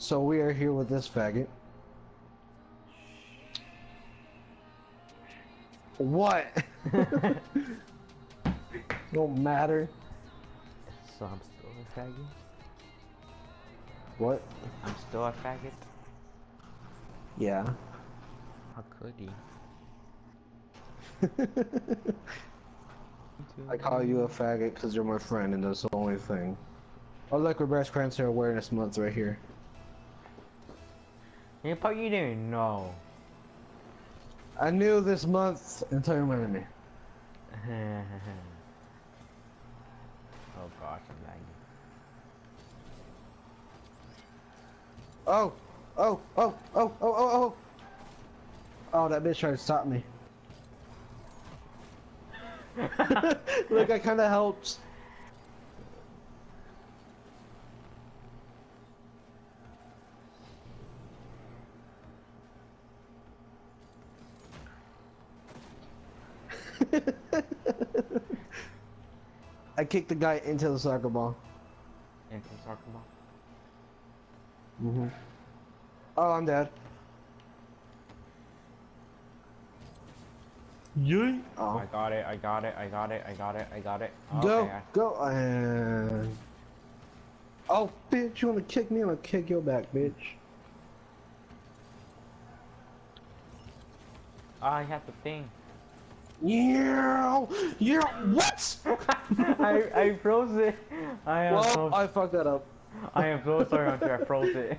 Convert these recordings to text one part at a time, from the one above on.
So we are here with this faggot. What? Don't matter. So I'm still a faggot? What? I'm still a faggot? Yeah. How could he? I call you a faggot because you're my friend and that's the only thing. Oh look, we're Breast Cancer Awareness Month right here. You probably you didn't know. I knew this month until you reminded me. oh gosh, I'm lagging. Oh! Oh! Oh! Oh! Oh! Oh! Oh! Oh, that bitch tried to stop me. Look, I kind of helped. I kicked the guy into the soccer ball. Into the soccer ball. Mm-hmm. Oh, I'm dead. Yeah. Oh. I got it, I got it, I got it, I got it, I got it. Go, Okay, go, and... Oh, bitch, you wanna kick me? I'm gonna kick your back, bitch. I have the thing. Yeah, yeah, what? I I froze it. I am well, so I fucked that up. I am so sorry Hunter, I froze it.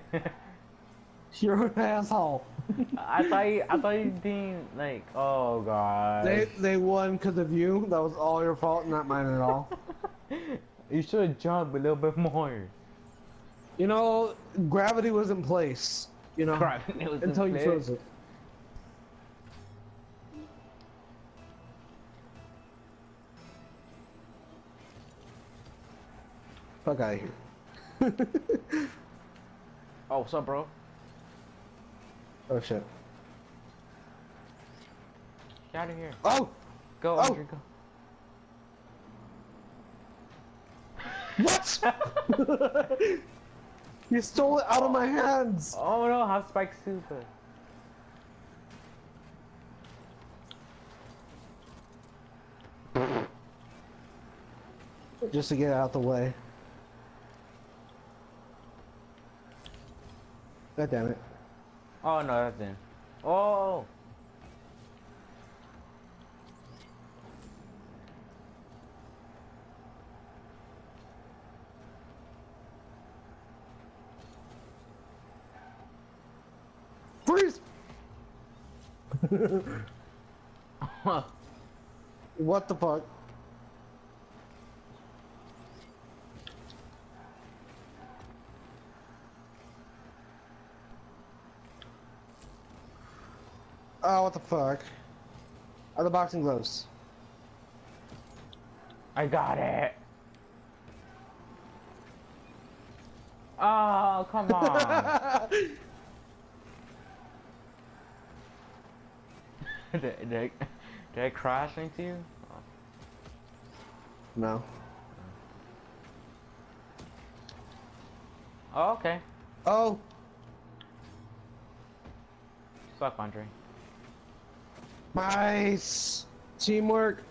You're an asshole. I thought you, I thought you didn't like oh god. They they won because of you. That was all your fault, not mine at all. you should have jumped a little bit more. you know, gravity was in place. You know, Gravity was until you place. froze it. Fuck out of here. Oh, what's up, bro? Oh shit. Get out of here. Oh! Go, Oh. Andrew, go. What? you stole it out of my hands! Oh no, have Spike Super. Just to get out the way. God damn it. Oh no, that's in. Oh. Freeze! What the fuck? Oh, what the fuck? Are the boxing gloves? I got it. Oh, come on. did, did, I, did I crash into you? Oh. no. Oh, okay. Oh! Suck, Andre. Nice! Teamwork!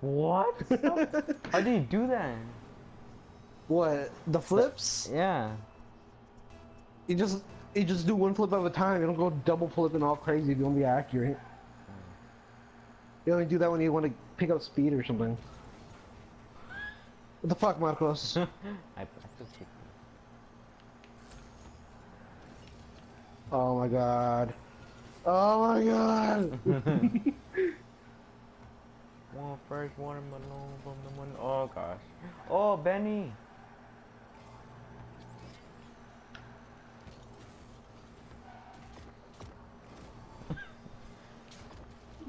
What? How do you do that? What? The flips? Yeah. You just you just do one flip at a time. You don't go double flipping all crazy if you want to be accurate. You only do that when you want to pick up speed or something. What the fuck, Marcos? I, took it. Oh my god. Oh my god! One first watermelon from the one. Oh gosh. Oh, Benny.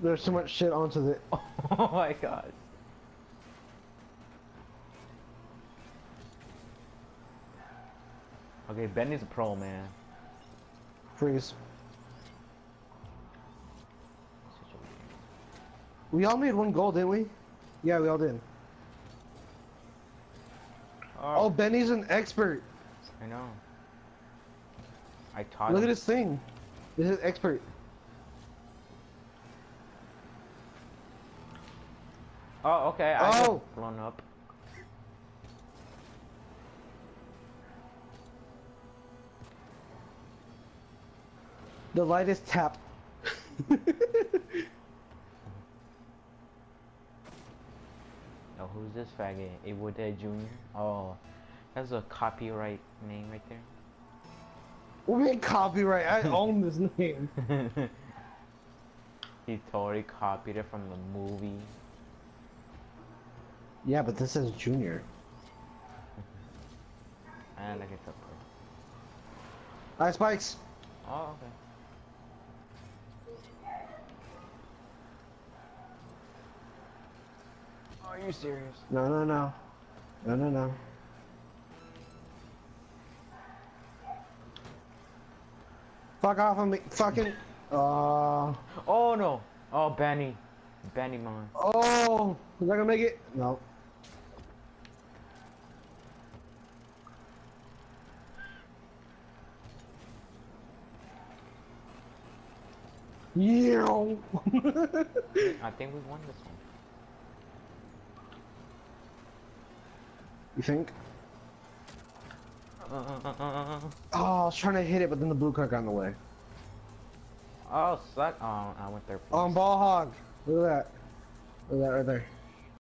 There's so much shit onto the. Oh my god. Okay, Benny's a pro, man. Freeze. We all made one goal, didn't we? Yeah, we all did. Oh, Oh, Benny's an expert. I know. I taught Look him. at this thing. This is expert. Oh, okay. I Oh! got blown up. The light is tapped. Oh, who's this faggot? Awode Jr. Oh, that's a copyright name right there. we ain't copyright. I own this name. he totally copied it from the movie. Yeah, but this says Junior. And ah, look at the. Alright, Spikes. Oh, okay. You serious? No, no, no. No, no, no. Fuck off of me. Fucking. Uh. Oh no! Oh, Benny. Benny man. Oh. Is that gonna make it? No. Yeah. I think we won this one. You think? Uh. Oh, I was trying to hit it, but then the blue card got in the way. Oh, suck. Oh, I went there. Oh, first. ball hog. Look at that. Look at that right there.